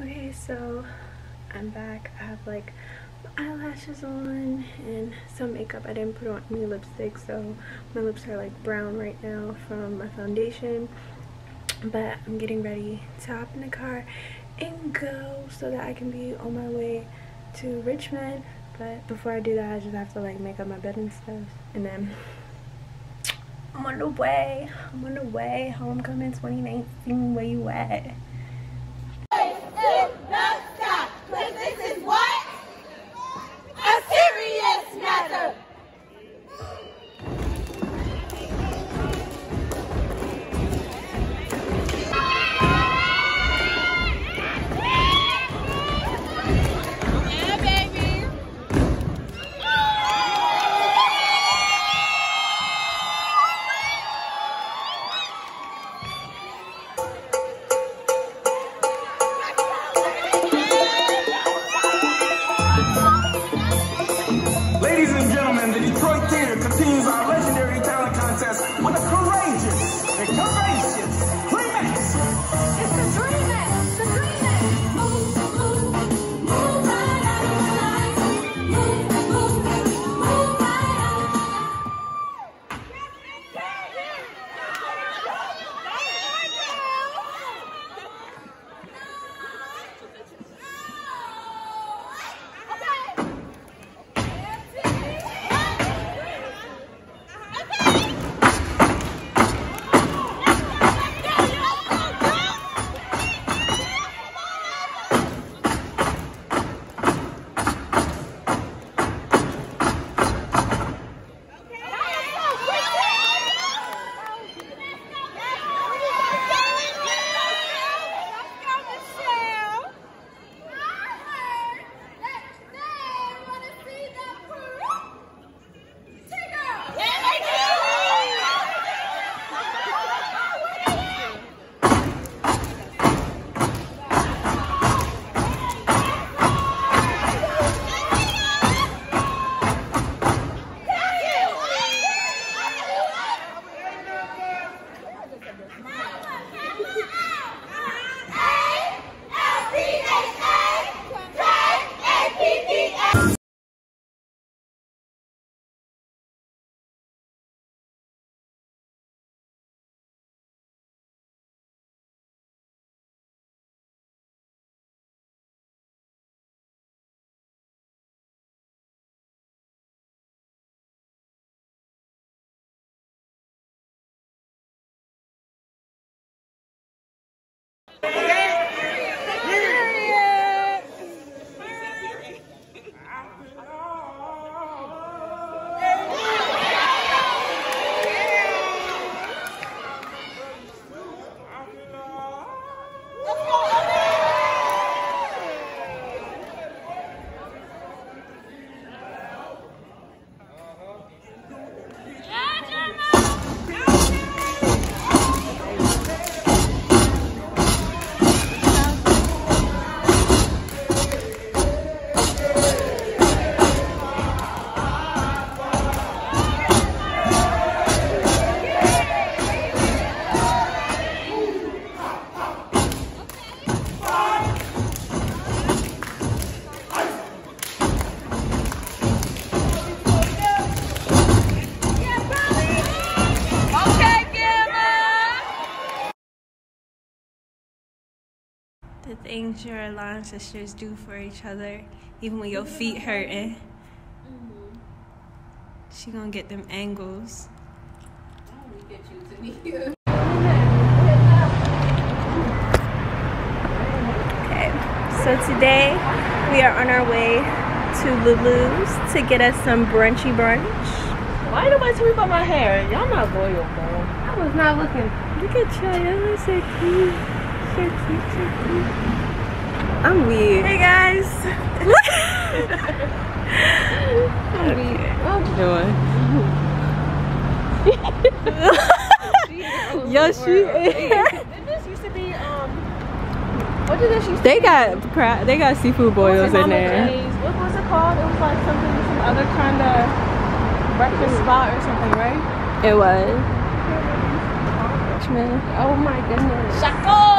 Okay, so I'm back. I have like eyelashes on and some makeup. I didn't put on any lipstick, so my lips are like brown right now from my foundation. But I'm getting ready to hop in the car and go so that I can be on my way to Richmond. But before I do that, I just have to like make up my bed and stuff. And then I'm on the way. I'm on the way. Homecoming 2019. Where you at? Things your Alon sisters do for each other, even when your feet hurting. Mm-hmm. She gonna get them angles. okay, so today we are on our way to Lulu's to get us some brunchy brunch. Why do I tell me about my hair? Y'all not loyal, bro. I was not looking. Look at y'all, y'all look so cute so cute, so cute. I'm weird. Hey guys. I'm weird. What you doing? Yo, she. this used to be um. What did this used They got crap. They got seafood boils in there. What was it called? It was like something, some other kind of breakfast spot or something, right? It was. Oh my goodness. Shockoe!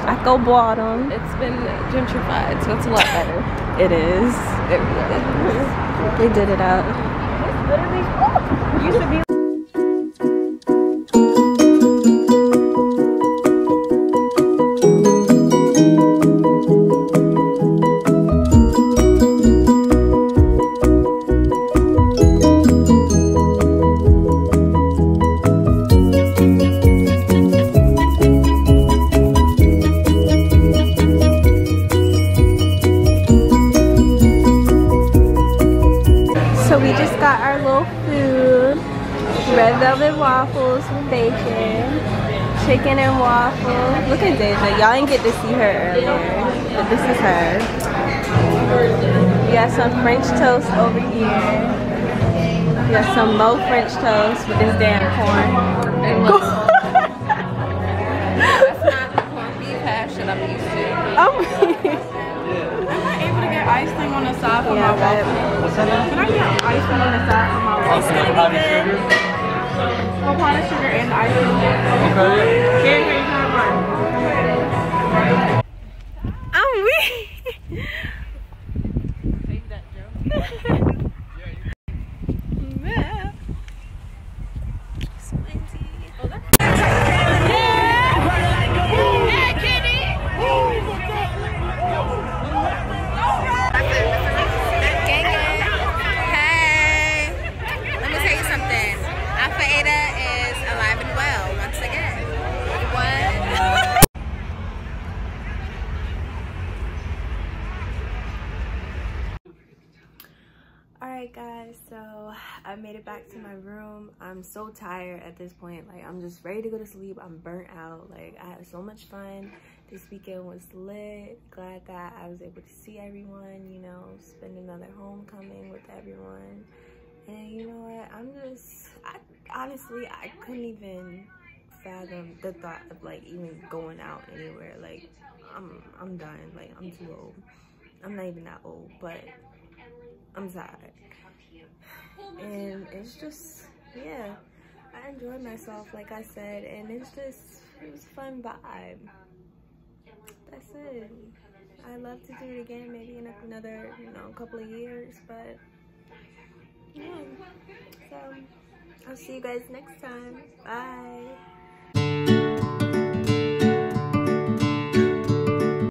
Shockoe Bottom. It's been gentrified, so it's a lot better. It is. It really is. They did it up. Oh, used to be So we just got our little food. Red velvet waffles with bacon. Chicken and waffles. Look at Deja. Y'all didn't get to see her earlier. But this is her. We got some French toast over here. We got some more French toast with this damn corn. Side for yeah, my waffle. but Can I get icing on the side for my waffle? Well, powdered sugar and icing. Here, here, you can have mine. I'm weak. Take that, Joe. Alright guys, so I made it back to my room. I'm so tired at this point. Like I'm just ready to go to sleep. I'm burnt out. Like I had so much fun. This weekend was lit. Glad that I was able to see everyone, you know, spend another homecoming with everyone. And you know what? I'm just I honestly I couldn't even fathom the thought of like even going out anywhere. Like I'm I'm done. Like I'm too old. I'm not even that old, but I'm tired. And it's just, yeah, I enjoyed myself, like I said, and it's just, it was a fun vibe. That's it. I'd love to do it again, maybe in another, you know, couple of years, but yeah. So, I'll see you guys next time. Bye.